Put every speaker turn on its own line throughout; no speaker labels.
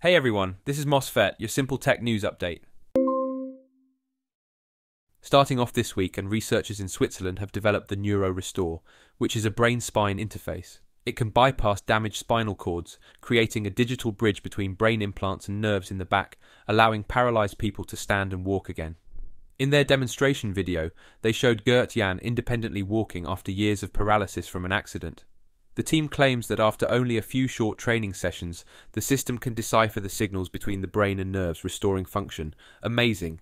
Hey everyone, this is MOSFET, your simple tech news update. Starting off this week, and researchers in Switzerland have developed the NeuroRestore, which is a brain spine interface. It can bypass damaged spinal cords, creating a digital bridge between brain implants and nerves in the back, allowing paralyzed people to stand and walk again. In their demonstration video, they showed Gert Jan independently walking after years of paralysis from an accident. The team claims that after only a few short training sessions, the system can decipher the signals between the brain and nerves, restoring function. Amazing.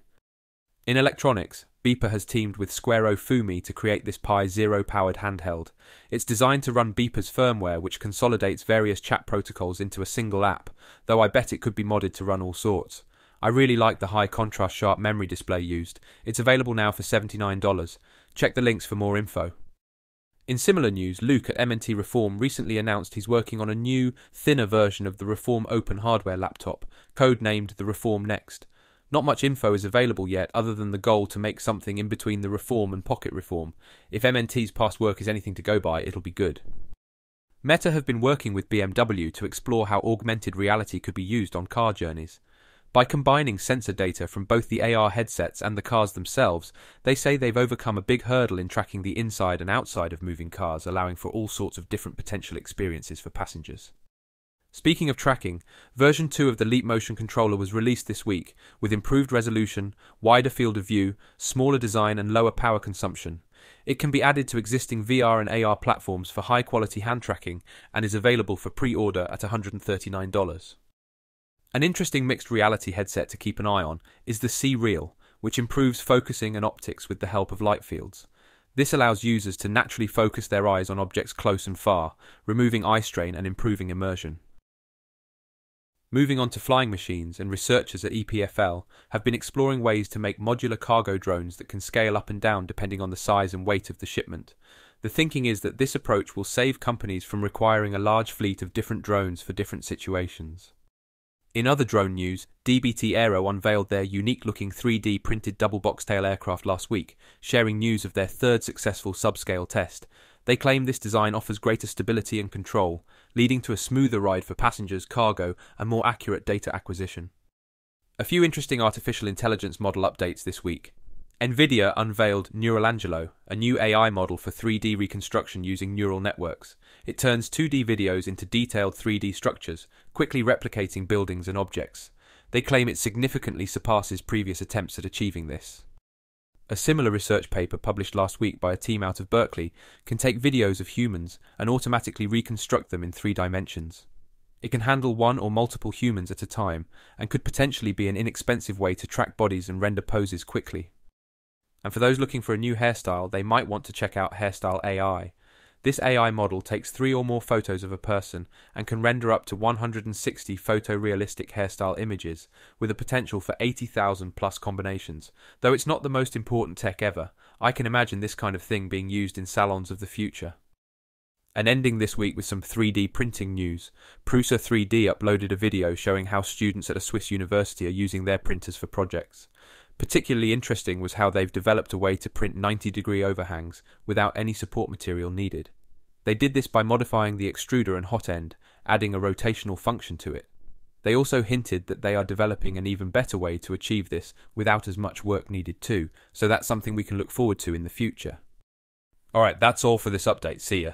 In electronics, Beeper has teamed with Square Fumi to create this Pi Zero powered handheld. It's designed to run Beeper's firmware, which consolidates various chat protocols into a single app, though I bet it could be modded to run all sorts. I really like the high contrast sharp memory display used. It's available now for $79. Check the links for more info. In similar news, Luke at MNT Reform recently announced he's working on a new, thinner version of the Reform Open hardware laptop, codenamed the Reform Next. Not much info is available yet, other than the goal to make something in between the Reform and Pocket Reform. If MNT's past work is anything to go by, it'll be good. Meta have been working with BMW to explore how augmented reality could be used on car journeys. By combining sensor data from both the AR headsets and the cars themselves, they say they've overcome a big hurdle in tracking the inside and outside of moving cars, allowing for all sorts of different potential experiences for passengers. Speaking of tracking, version 2 of the Leap Motion controller was released this week with improved resolution, wider field of view, smaller design, and lower power consumption. It can be added to existing VR and AR platforms for high quality hand tracking and is available for pre order at $139. An interesting mixed reality headset to keep an eye on is the CREAL, which improves focusing and optics with the help of light fields. This allows users to naturally focus their eyes on objects close and far, removing eye strain and improving immersion. Moving on to flying machines, and researchers at EPFL have been exploring ways to make modular cargo drones that can scale up and down depending on the size and weight of the shipment. The thinking is that this approach will save companies from requiring a large fleet of different drones for different situations. In other drone news, DBT Aero unveiled their unique looking 3D printed double boxtail aircraft last week, sharing news of their third successful subscale test. They claim this design offers greater stability and control, leading to a smoother ride for passengers, cargo, and more accurate data acquisition. A few interesting artificial intelligence model updates this week. NVIDIA unveiled Neuralangelo, a new AI model for 3D reconstruction using neural networks. It turns 2D videos into detailed 3D structures, quickly replicating buildings and objects. They claim it significantly surpasses previous attempts at achieving this. A similar research paper published last week by a team out of Berkeley can take videos of humans and automatically reconstruct them in three dimensions. It can handle one or multiple humans at a time and could potentially be an inexpensive way to track bodies and render poses quickly. And for those looking for a new hairstyle, they might want to check out Hairstyle AI. This AI model takes three or more photos of a person and can render up to 160 photorealistic hairstyle images, with a potential for 80,000 plus combinations. Though it's not the most important tech ever, I can imagine this kind of thing being used in salons of the future. And ending this week with some 3D printing news, Prusa 3D uploaded a video showing how students at a Swiss university are using their printers for projects. Particularly interesting was how they've developed a way to print 90 degree overhangs without any support material needed. They did this by modifying the extruder and hot end, adding a rotational function to it. They also hinted that they are developing an even better way to achieve this without as much work needed too, so that's something we can look forward to in the future. Alright, that's all for this update. See ya.